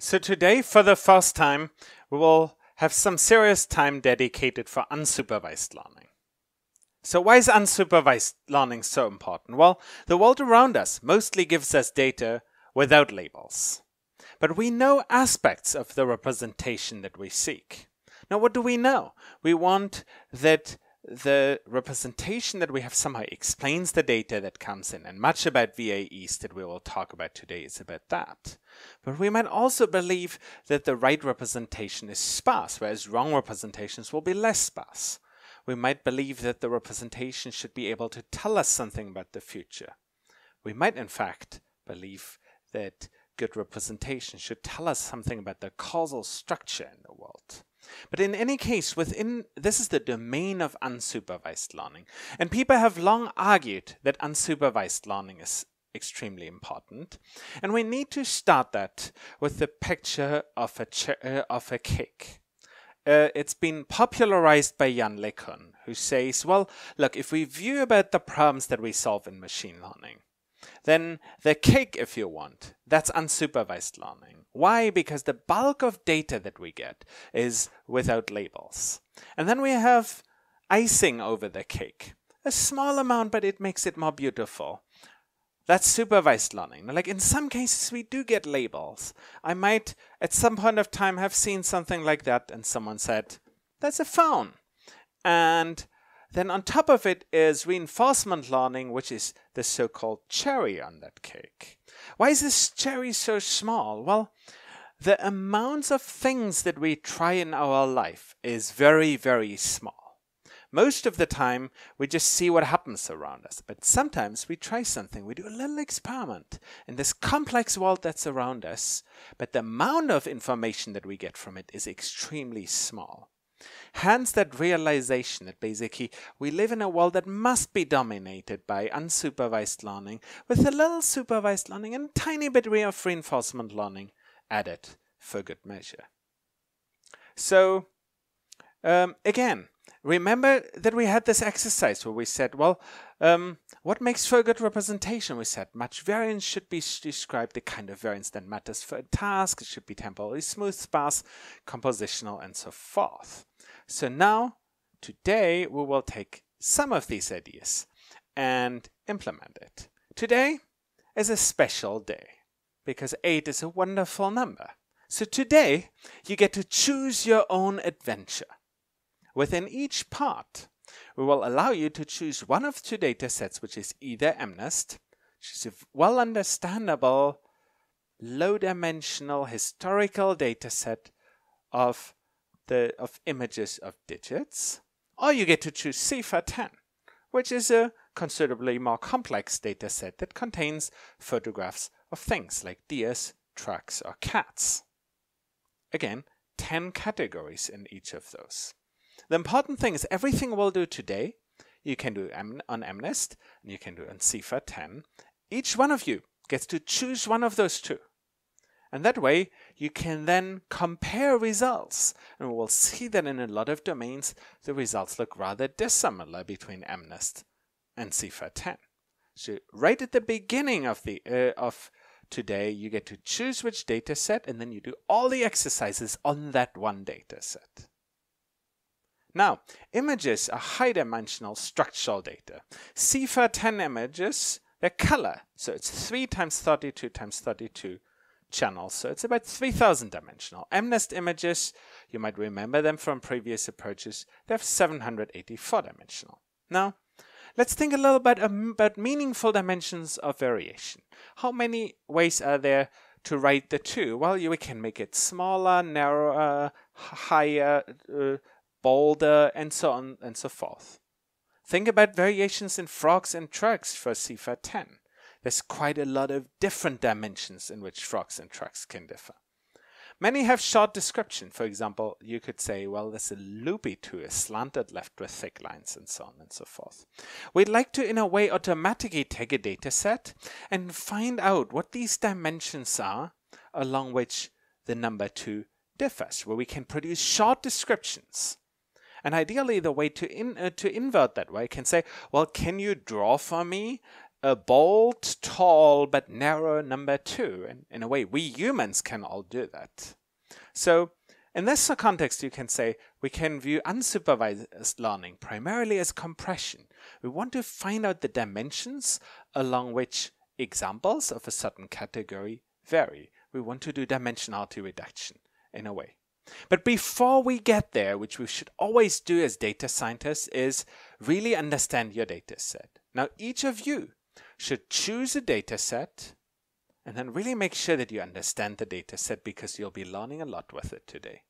So today, for the first time, we will have some serious time dedicated for unsupervised learning. So why is unsupervised learning so important? Well, the world around us mostly gives us data without labels. But we know aspects of the representation that we seek. Now, what do we know? We want that the representation that we have somehow explains the data that comes in, and much about VAEs that we will talk about today is about that. But we might also believe that the right representation is sparse, whereas wrong representations will be less sparse. We might believe that the representation should be able to tell us something about the future. We might, in fact, believe that good representation should tell us something about the causal structure in the world. But in any case, within this is the domain of unsupervised learning. And people have long argued that unsupervised learning is extremely important. And we need to start that with the picture of a, uh, of a cake. Uh, it's been popularized by Yann LeCun, who says, well, look, if we view about the problems that we solve in machine learning, then the cake, if you want, that's unsupervised learning. Why? Because the bulk of data that we get is without labels. And then we have icing over the cake. A small amount, but it makes it more beautiful. That's supervised learning. Like in some cases, we do get labels. I might, at some point of time, have seen something like that, and someone said, That's a phone. And then on top of it is reinforcement learning, which is the so-called cherry on that cake. Why is this cherry so small? Well, the amounts of things that we try in our life is very, very small. Most of the time, we just see what happens around us. But sometimes we try something, we do a little experiment in this complex world that's around us, but the amount of information that we get from it is extremely small. Hence, that realization that basically we live in a world that must be dominated by unsupervised learning, with a little supervised learning and a tiny bit of reinforcement learning added for good measure. So, um, again, remember that we had this exercise where we said, well, um, what makes for a good representation? We said much variance should be described the kind of variance that matters for a task. It should be temporally smooth, sparse, compositional, and so forth. So now, today, we will take some of these ideas and implement it. Today is a special day because 8 is a wonderful number. So today, you get to choose your own adventure. Within each part, we will allow you to choose one of two data sets, which is either MNIST, which is a well understandable, low dimensional historical data set of the, of images of digits, or you get to choose CIFAR10, which is a considerably more complex data set that contains photographs of things like deers, trucks, or cats. Again, 10 categories in each of those. The important thing is everything we'll do today, you can do on MNIST, and you can do on CIFAR10. Each one of you gets to choose one of those two. And that way, you can then compare results. And we'll see that in a lot of domains, the results look rather dissimilar between MNIST and CIFAR 10. So right at the beginning of the uh, of today, you get to choose which data set, and then you do all the exercises on that one data set. Now, images are high-dimensional structural data. CIFAR 10 images, they're color, so it's 3 times 32 times 32 channels. So it's about 3000 dimensional. MNIST images, you might remember them from previous approaches, they have 784 dimensional. Now, let's think a little bit about meaningful dimensions of variation. How many ways are there to write the two? Well, we can make it smaller, narrower, higher, uh, bolder, and so on and so forth. Think about variations in frogs and trucks for CIFAR 10 there's quite a lot of different dimensions in which frogs and trucks can differ. Many have short description. For example, you could say, well, there's a loopy a slanted left with thick lines and so on and so forth. We'd like to, in a way, automatically take a data set and find out what these dimensions are along which the number 2 differs, where we can produce short descriptions. And ideally, the way to, in, uh, to invert that way can say, well, can you draw for me a bold, tall, but narrow number two. And in a way, we humans can all do that. So in this context, you can say we can view unsupervised learning primarily as compression. We want to find out the dimensions along which examples of a certain category vary. We want to do dimensionality reduction in a way. But before we get there, which we should always do as data scientists, is really understand your data set. Now, each of you should choose a data set and then really make sure that you understand the data set because you'll be learning a lot with it today.